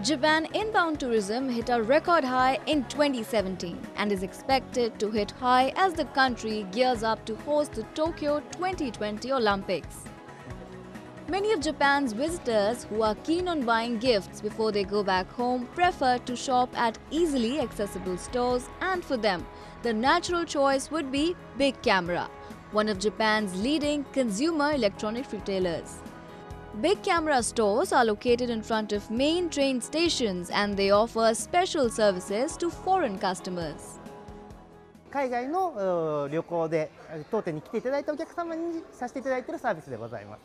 Japan inbound tourism hit a record high in 2017 and is expected to hit high as the country gears up to host the Tokyo 2020 Olympics. Many of Japan's visitors who are keen on buying gifts before they go back home prefer to shop at easily accessible stores and for them, the natural choice would be Big Camera, one of Japan's leading consumer electronic retailers. Big Camera stores are located in front of main train stations and they offer special services to foreign customers. 海外の旅行で当店に来ていただいたお客様にさせていただいているサービスでございます。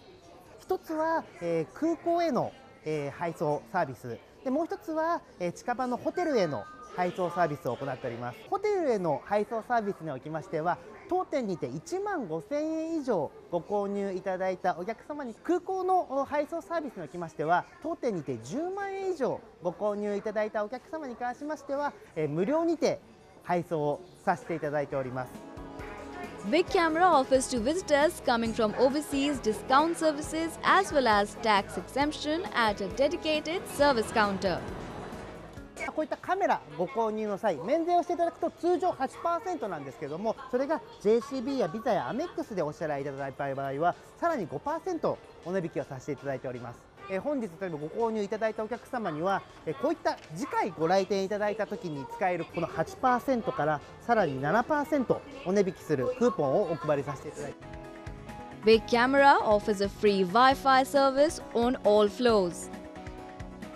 一つは、えー、空港への、えー、配送サービスでもう一つは、えー、近場のホテルへの配送サービスを行っておりますホテルへの配送サービスにおきましては当店にて1万5000円以上ご購入いただいたお客様に空港の配送サービスにおきましては当店にて10万円以上ご購入いただいたお客様に関しましては、無料にて配送をさせていただいております Big Camera offers to visitors coming from overseas discount services as well as tax exemption at a dedicated service counter. こういったカメラご購入の際免税をしていただくと通常8%なんですけどもそれが JCB やビザやアメックスでお支払いいただいた場合はさらに5%お値引きをさせていただいておりますえ本日例えばご購入いただいたお客様にはえこういった次回ご来店いただいた時に使えるこの8%からさらに7%お値引きするクーポンをお配りさせていただいて Big Camera offers a free Wi-Fi service on all floors.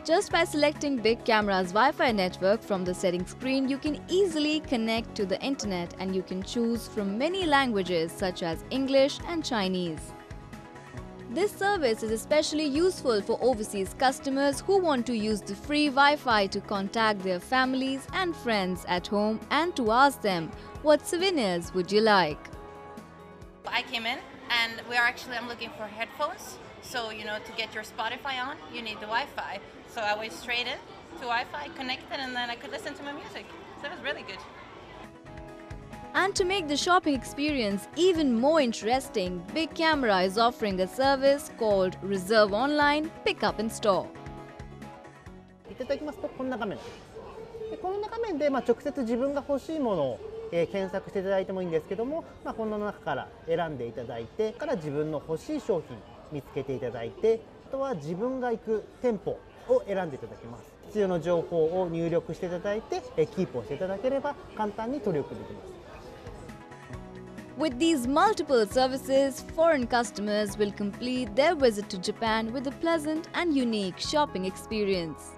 Just by selecting Big Camera's Wi-Fi network from the settings screen, you can easily connect to the internet and you can choose from many languages such as English and Chinese. This service is especially useful for overseas customers who want to use the free Wi-Fi to contact their families and friends at home and to ask them, what souvenirs would you like? I came in and we are actually, I'm looking for headphones. So, you know, to get your Spotify on, you need the Wi-Fi. So I went straight in to Wi-Fi, connected, and then I could listen to my music. So it was really good. And to make the shopping experience even more interesting, Big Camera is offering a service called Reserve Online Pickup in Store. いただきますとこんな画面でこんな画面でまあ直接自分が欲しいものを、 えー、検索していただいてもいいんですけども、まあ、この中から選んでいただいてから自分の欲しい商品見つけていただいてあとは自分が行く店舗を選んでいただきます必要な情報を入力していただいて、えー、キープをしていただければ簡単に取り送りできます With these multiple services, foreign customers will complete their visit to Japan with a pleasant and unique shopping experience.